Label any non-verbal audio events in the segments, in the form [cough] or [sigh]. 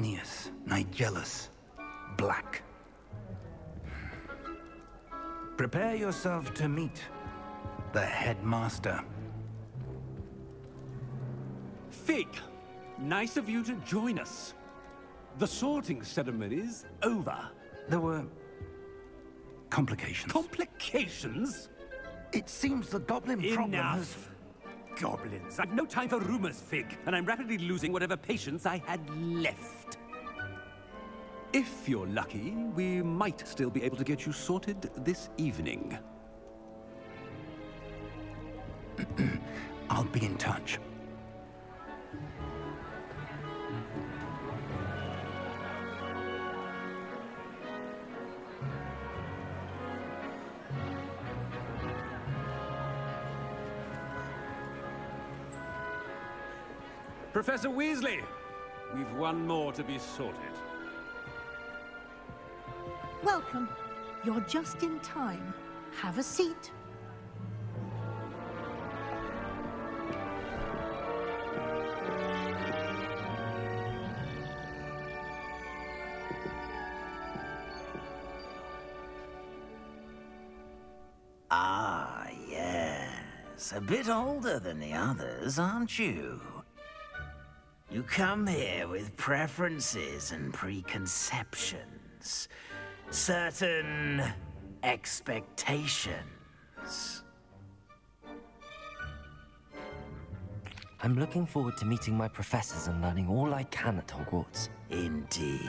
Phineas, Nigellus, Black. Prepare yourself to meet the headmaster. Fig, nice of you to join us. The sorting ceremony is over. There were complications. Complications? it seems the goblin problem has... Goblins. I've no time for rumors, Fig, and I'm rapidly losing whatever patience I had left. If you're lucky, we might still be able to get you sorted this evening. [clears throat] I'll be in touch. Professor Weasley, we've one more to be sorted. Welcome. You're just in time. Have a seat. Ah, yes. A bit older than the others, aren't you? You come here with preferences and preconceptions. Certain expectations. I'm looking forward to meeting my professors and learning all I can at Hogwarts. Indeed.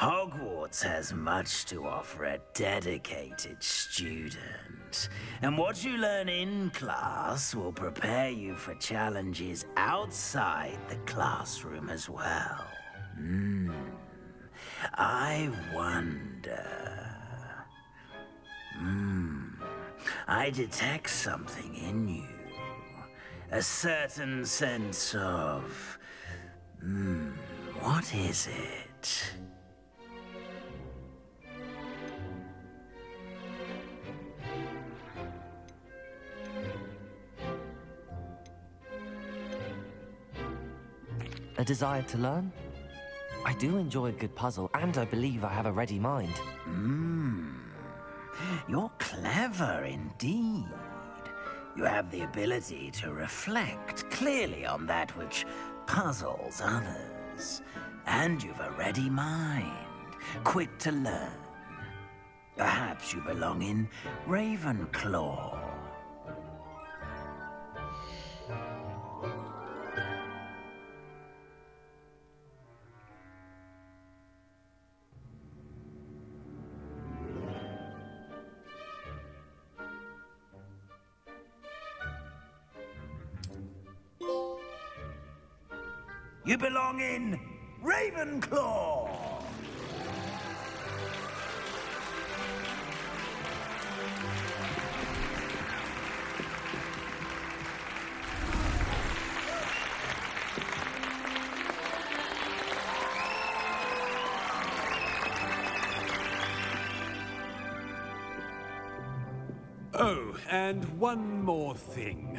Hogwarts has much to offer a dedicated student. And what you learn in class will prepare you for challenges outside the classroom as well. Hmm. I wonder. Hmm. I detect something in you. A certain sense of. Hmm. What is it? A desire to learn? I do enjoy a good puzzle, and I believe I have a ready mind. Hmm. You're clever indeed. You have the ability to reflect clearly on that which puzzles others. And you've a ready mind, quick to learn. Perhaps you belong in Ravenclaw. In Ravenclaw! Oh, and one more thing.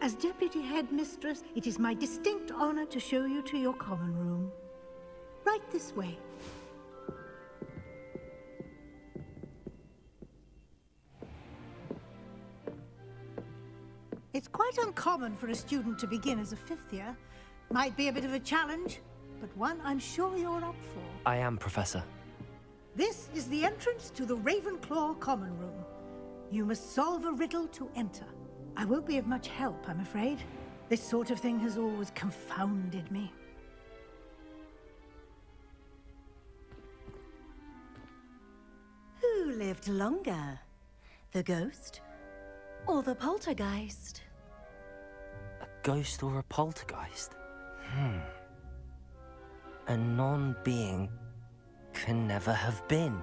As Deputy Headmistress, it is my distinct honor to show you to your common room. Right this way. It's quite uncommon for a student to begin as a fifth year. Might be a bit of a challenge, but one I'm sure you're up for. I am, Professor. This is the entrance to the Ravenclaw Common Room. You must solve a riddle to enter. I won't be of much help, I'm afraid. This sort of thing has always confounded me. Who lived longer? The ghost or the poltergeist? A ghost or a poltergeist? Hmm. A non-being can never have been.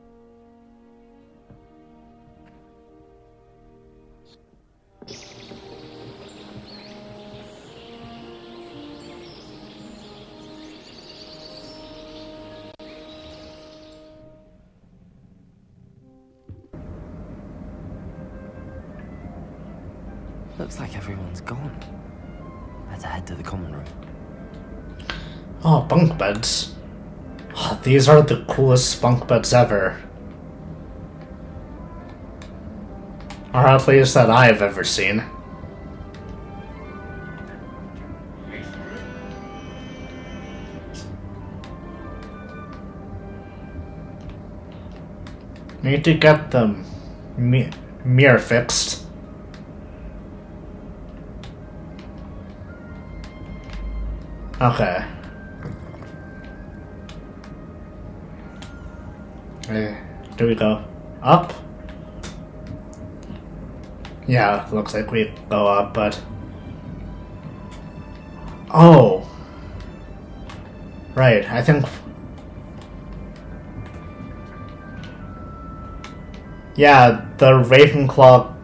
Looks like everyone's gone. Better head to the common room. Oh, bunk beds. Oh, these are the coolest bunk beds ever. Or at least that I've ever seen. Need to get the mi mirror fixed. Okay. Do we go up? Yeah, looks like we go up, but... Oh! Right, I think... Yeah, the Ravenclaw...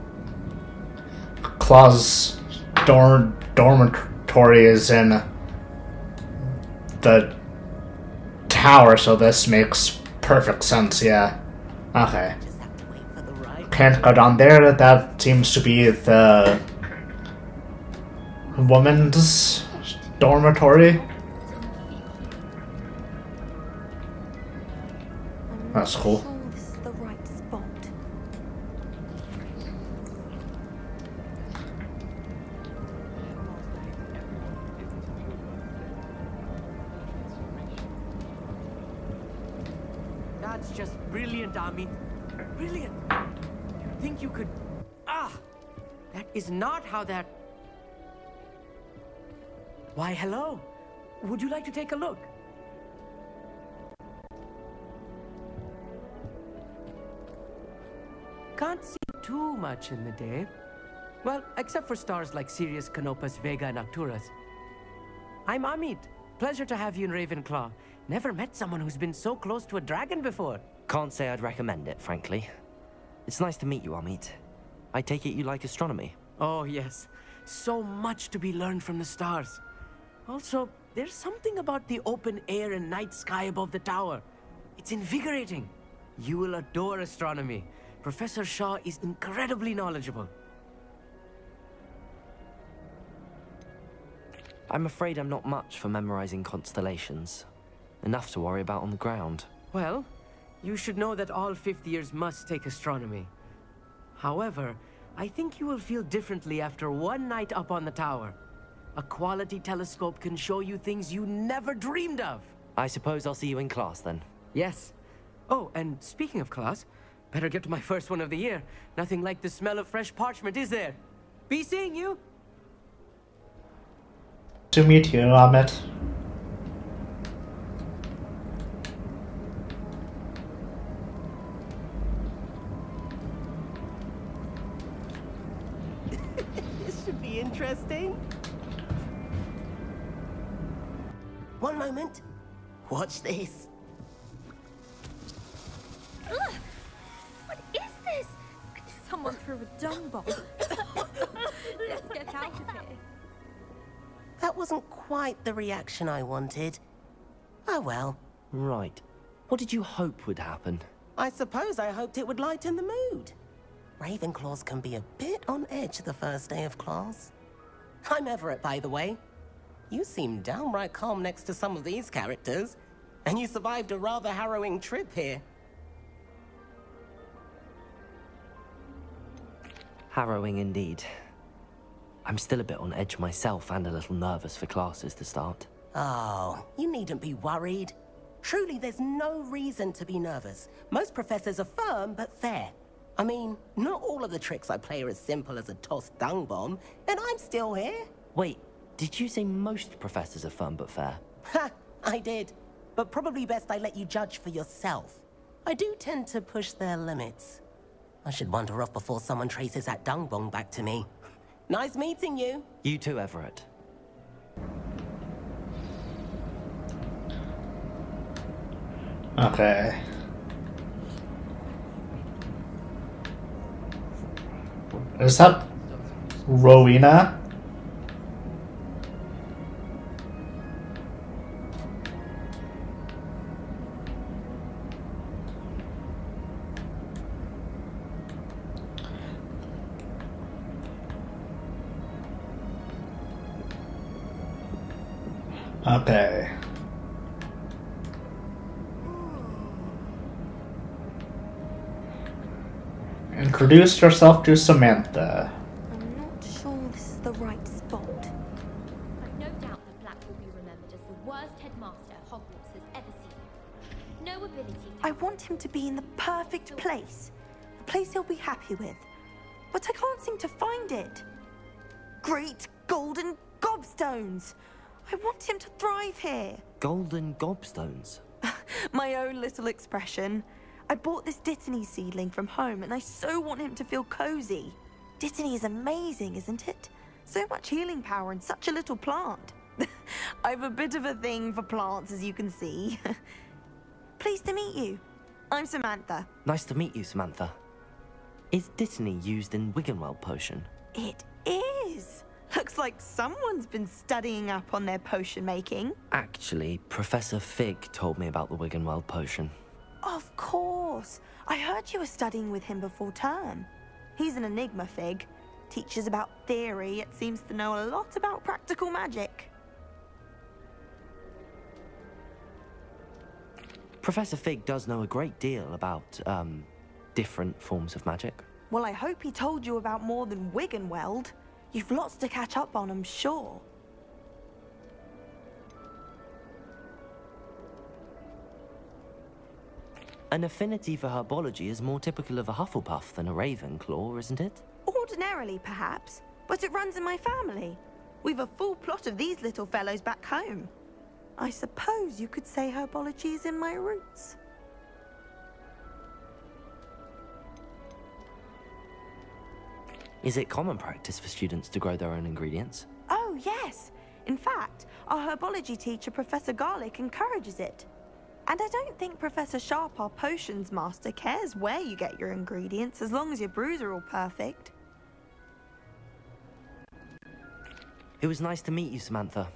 Claw's dorm dormitory is in the tower, so this makes perfect sense, yeah. Okay. Can't go down there, that seems to be the woman's dormitory. That's cool. Why, hello. Would you like to take a look? Can't see too much in the day. Well, except for stars like Sirius, Canopus, Vega, and Arcturus. I'm Amit. Pleasure to have you in Ravenclaw. Never met someone who's been so close to a dragon before. Can't say I'd recommend it, frankly. It's nice to meet you, Amit. I take it you like astronomy. Oh, yes. So much to be learned from the stars. Also, there's something about the open air and night sky above the tower. It's invigorating. You will adore astronomy. Professor Shah is incredibly knowledgeable. I'm afraid I'm not much for memorizing constellations. Enough to worry about on the ground. Well, you should know that all fifth years must take astronomy. However, I think you will feel differently after one night up on the tower. A quality telescope can show you things you never dreamed of. I suppose I'll see you in class then. Yes. Oh, and speaking of class, better get to my first one of the year. Nothing like the smell of fresh parchment, is there? Be seeing you. To meet you, Amit. Moment. Watch this. Ugh! What is this? Someone threw a dung bomb. Let's get out of here. That wasn't quite the reaction I wanted. Oh well. Right. What did you hope would happen? I suppose I hoped it would lighten the mood. Ravenclaws can be a bit on edge the first day of class. I'm Everett, by the way. You seem downright calm next to some of these characters, and you survived a rather harrowing trip here. Harrowing indeed. I'm still a bit on edge myself and a little nervous for classes to start. Oh, you needn't be worried. Truly, there's no reason to be nervous. Most professors are firm but fair. I mean, not all of the tricks I play are as simple as a tossed dung bomb, and I'm still here. Wait, did you say most professors are firm but fair? Ha! I did. But probably best I let you judge for yourself. I do tend to push their limits. I should wander off before someone traces that dung bomb back to me. Nice meeting you. You too, Everett. Okay. Is that Rowena? Introduce yourself to Samantha. I'm not sure this is the right spot. I've no doubt that Black will be remembered as the worst headmaster Hogwarts has ever seen. No ability to I want him to be in the perfect place. A place he'll be happy with. But I can't seem to find it. Great golden gobstones! I want him to thrive here. Golden gobstones. [laughs] My own little expression. I bought this Dittany seedling from home and I so want him to feel cozy. Dittany is amazing, isn't it? So much healing power in such a little plant. [laughs] I've a bit of a thing for plants, as you can see. [laughs] Pleased to meet you. I'm Samantha. Nice to meet you, Samantha. Is Dittany used in Wiggenweld potion? It is. Looks like someone's been studying up on their potion making. Actually, Professor Fig told me about the Wiggenweld potion. Of course. I heard you were studying with him before term. He's an enigma, Fig. Teaches about theory, yet seems to know a lot about practical magic. Professor Fig does know a great deal about, um, different forms of magic. Well, I hope he told you about more than Wiggenweld. You've lots to catch up on, I'm sure. An affinity for herbology is more typical of a Hufflepuff than a Ravenclaw, isn't it? Ordinarily, perhaps, but it runs in my family. We've a full plot of these little fellows back home. I suppose you could say herbology is in my roots. Is it common practice for students to grow their own ingredients? Oh, yes. In fact, our herbology teacher, Professor Garlick, encourages it. And I don't think Professor Sharp, our potions master, cares where you get your ingredients as long as your brews are all perfect. It was nice to meet you, Samantha.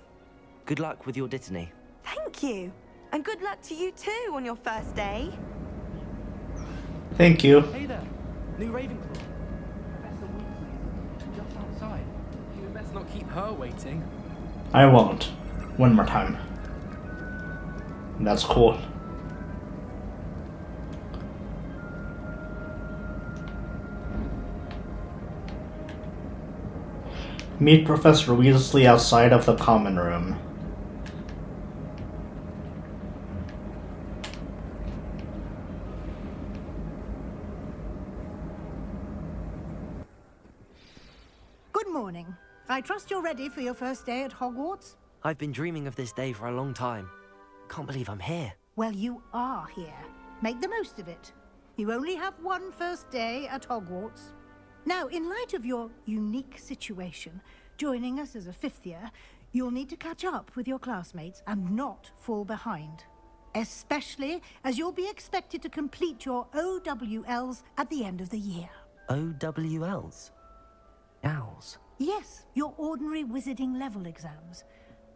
Good luck with your Dittany. Thank you. And good luck to you too on your first day. Thank you. Hey there, new Ravenclaw. Professor Weasley, just outside. You had best not keep her waiting. I won't. One more time. And that's cool. Meet Professor Weasley outside of the common room. Good morning. I trust you're ready for your first day at Hogwarts? I've been dreaming of this day for a long time. Can't believe I'm here. Well, you are here. Make the most of it. You only have one first day at Hogwarts. Now, in light of your unique situation, joining us as a fifth year, you'll need to catch up with your classmates and not fall behind. Especially as you'll be expected to complete your OWLs at the end of the year. OWLs? Owls? Yes, your ordinary wizarding level exams.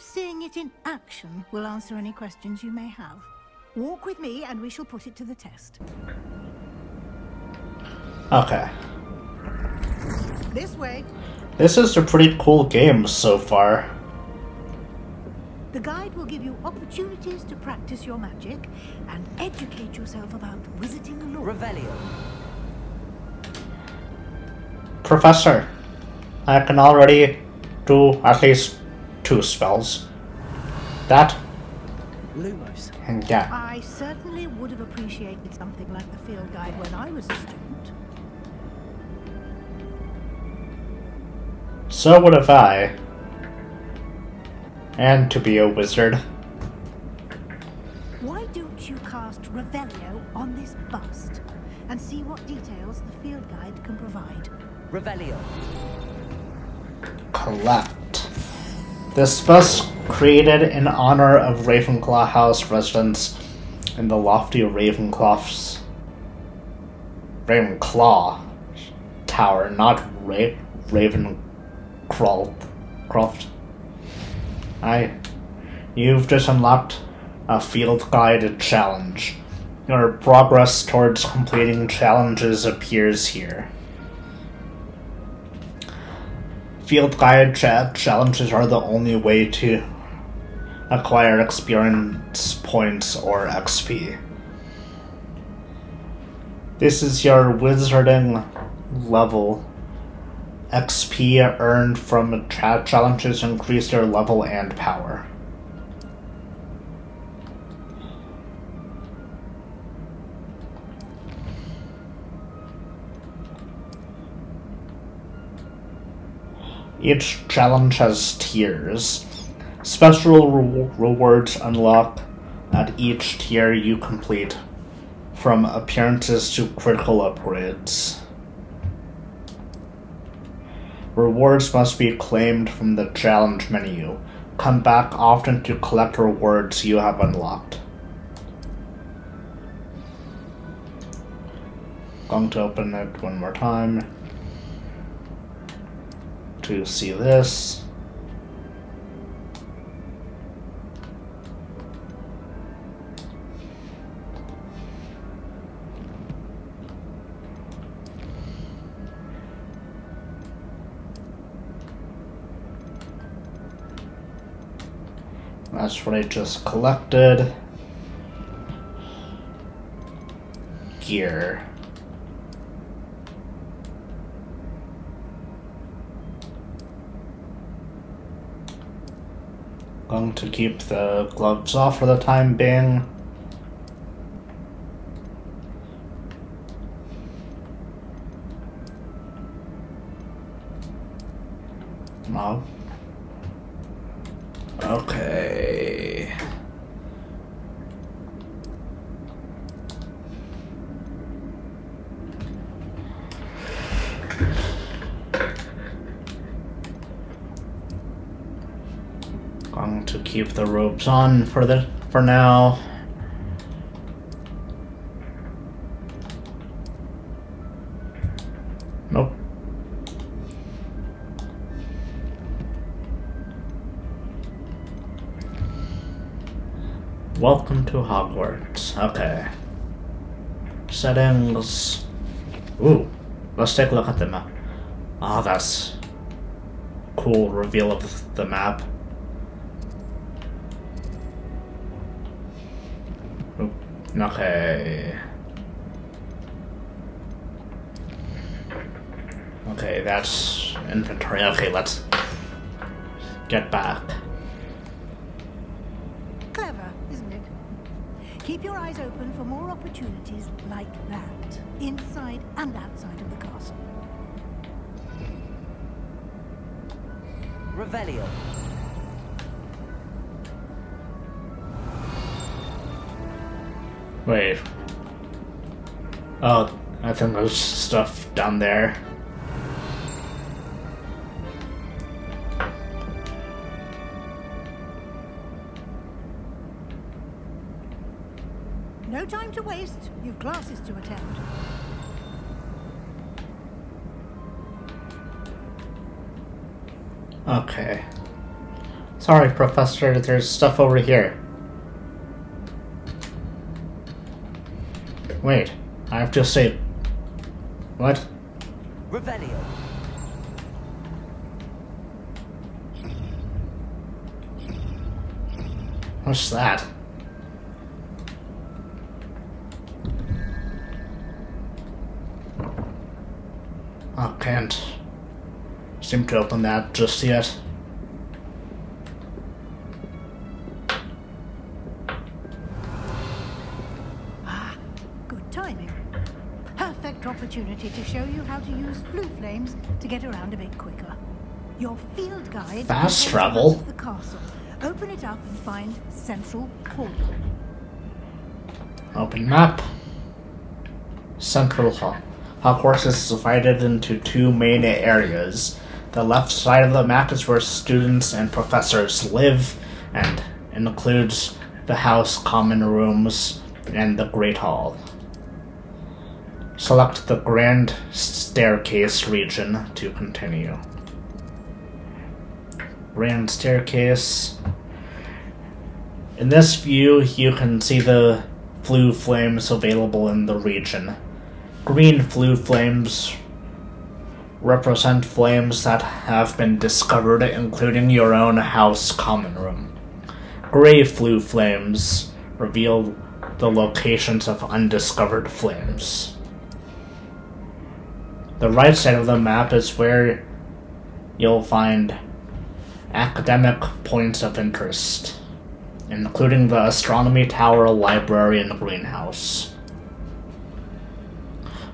Perhaps seeing it in action will answer any questions you may have. Walk with me and we shall put it to the test. Okay. This way. This is a pretty cool game so far. The guide will give you opportunities to practice your magic and educate yourself about wizarding lore. Revelio. Professor, I can already do at least two spells. That Lumos. and that. I certainly would have appreciated something like the field guide when I was a student. So would have I. And to be a wizard. Why don't you cast Revelio on this bust and see what details the field guide can provide? Revelio. Collect. This bust created in honor of Ravenclaw House residents in the lofty Ravenclaw's Ravenclaw Tower, not Ra- Ravencroft. Croft. I. You've just unlocked a field guide challenge. Your progress towards completing challenges appears here. Field guide cha- challenges are the only way to acquire experience points or XP. This is your wizarding level. XP earned from cha- challenges increase your level and power. Each challenge has tiers. Special re- rewards unlock at each tier you complete, from appearances to critical upgrades. Rewards must be claimed from the challenge menu. Come back often to collect rewards you have unlocked. Going to open it one more time to see this. That's what I just collected. Gear. Going to keep the gloves off for the time being. No. Okay. Going to keep the robes on for the for now. Nope. Welcome to Hogwarts. Okay. Settings. Ooh. Let's take a look at the map. Ah, that's cool reveal of the map. Okay. Äh, okay, that's inventory. Okay, let's get back. Clever, isn't it? Keep your eyes open for more opportunities like that, inside and outside of the castle. Revelio. Wait. Oh, I think there's stuff down there. No time to waste. You've classes to attend. Okay. Sorry, Professor, there's stuff over here. Wait, I have just say. What? Revelio. What's that? I can't seem to open that just yet. Opportunity to show you how to use Floo flames to get around a bit quicker. Your field guide Fast is at the travel? the castle. Open it up and find Central Hall. Open map. Central Hall. Hogwarts is divided into two main areas. The left side of the map is where students and professors live and includes the house common rooms and the Great Hall. Select the Grand Staircase region to continue. Grand Staircase. In this view, you can see the Floo flames available in the region. Green Floo flames represent flames that have been discovered, including your own house common room. Gray Floo flames reveal the locations of undiscovered flames. The right side of the map is where you'll find academic points of interest, including the Astronomy Tower, Library, and Greenhouse.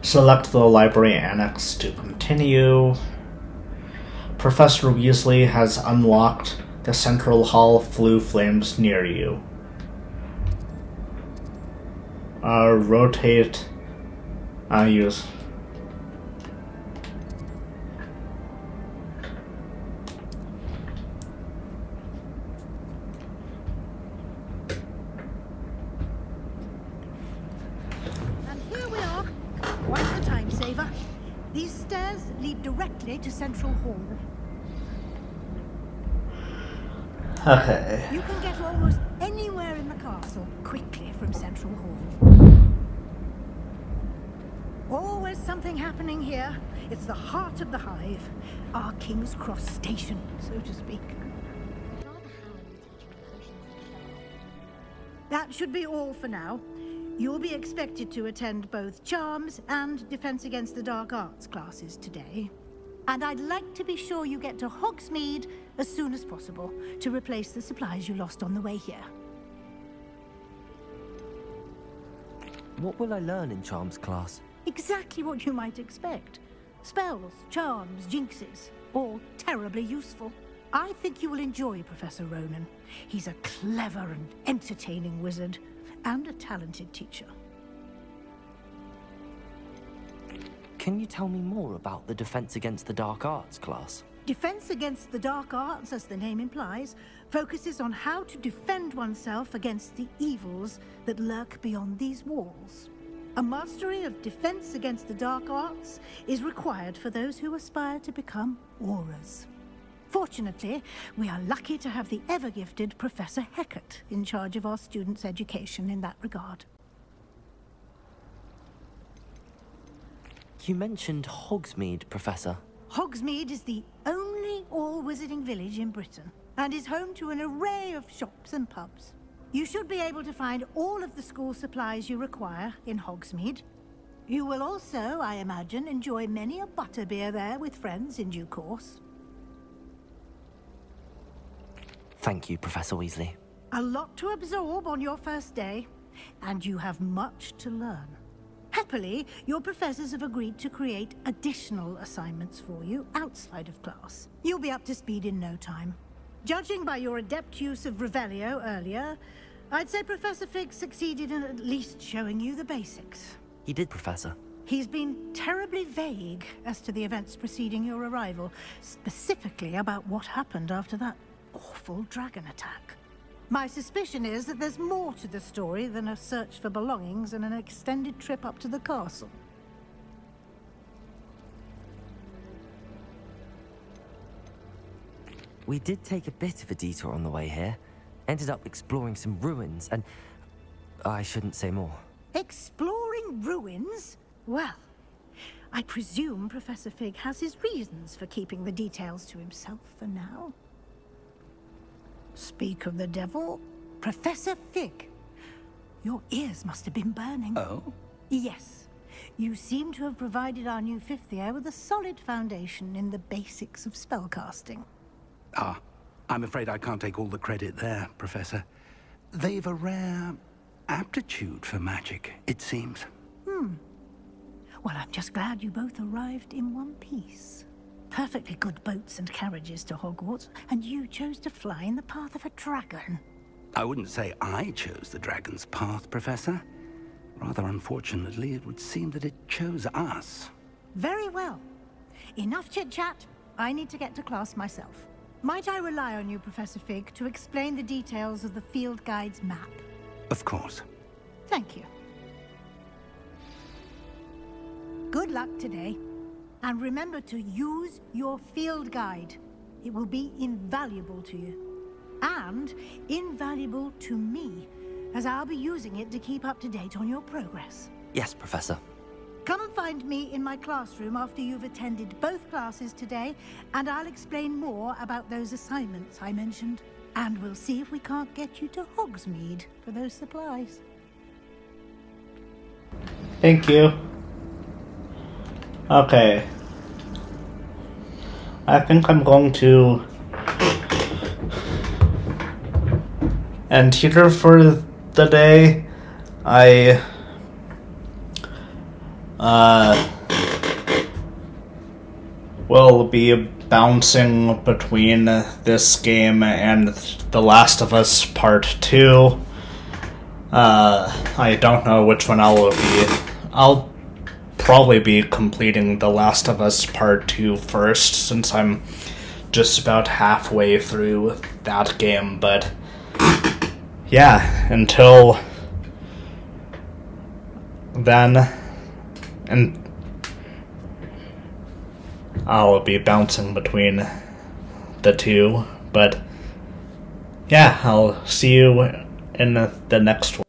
Select the library annex to continue. Professor Weasley has unlocked the Central Hall Floo flames near you. Uh, rotate. I use. Okay. You can get almost anywhere in the castle quickly from Central Hall. Always something happening here. It's the heart of the hive. Our King's Cross station, so to speak. That should be all for now. You'll be expected to attend both Charms and Defense Against the Dark Arts classes today. And I'd like to be sure you get to Hogsmeade as soon as possible to replace the supplies you lost on the way here. What will I learn in Charms class? Exactly what you might expect. Spells, charms, jinxes, all terribly useful. I think you will enjoy Professor Ronen. He's a clever and entertaining wizard, and a talented teacher. Can you tell me more about the Defense Against the Dark Arts class? Defense Against the Dark Arts, as the name implies, focuses on how to defend oneself against the evils that lurk beyond these walls. A mastery of defense against the dark arts is required for those who aspire to become Aurors. Fortunately, we are lucky to have the ever-gifted Professor Hecat in charge of our students' education in that regard. You mentioned Hogsmeade, Professor. Hogsmeade is the only all-wizarding village in Britain, and is home to an array of shops and pubs. You should be able to find all of the school supplies you require in Hogsmeade. You will also, I imagine, enjoy many a butterbeer there with friends in due course. Thank you, Professor Weasley. A lot to absorb on your first day, and you have much to learn. Happily, your professors have agreed to create additional assignments for you outside of class. You'll be up to speed in no time. Judging by your adept use of Revelio earlier, I'd say Professor Fig succeeded in at least showing you the basics. He did, Professor. He's been terribly vague as to the events preceding your arrival, specifically about what happened after that awful dragon attack. My suspicion is that there's more to the story than a search for belongings and an extended trip up to the castle. We did take a bit of a detour on the way here. Ended up exploring some ruins, and I shouldn't say more. Exploring ruins? Well, I presume Professor Fig has his reasons for keeping the details to himself for now. Speak of the devil, Professor Fig. Your ears must have been burning. Oh? Yes. You seem to have provided our new fifth year with a solid foundation in the basics of spellcasting. Ah, I'm afraid I can't take all the credit there, Professor. They've a rare aptitude for magic, it seems. Hmm. Well, I'm just glad you both arrived in one piece. Perfectly good boats and carriages to Hogwarts, and you chose to fly in the path of a dragon. I wouldn't say I chose the dragon's path, Professor. Rather unfortunately, it would seem that it chose us. Very well. Enough chit-chat. I need to get to class myself. Might I rely on you, Professor Fig, to explain the details of the field guide's map? Of course. Thank you. Good luck today. And remember to use your field guide. It will be invaluable to you. And invaluable to me, as I'll be using it to keep up to date on your progress. Yes, Professor. Come and find me in my classroom after you've attended both classes today, and I'll explain more about those assignments I mentioned. And we'll see if we can't get you to Hogsmeade for those supplies. Thank you. Okay. I think I'm going to end here for the day. I uh will be bouncing between this game and The Last of Us Part 2. Uh, I don't know which one I'll be. I'll probably be completing The Last of Us Part 2 first, since I'm just about halfway through that game, but yeah, until then, and I'll be bouncing between the two, but yeah, I'll see you in the next one.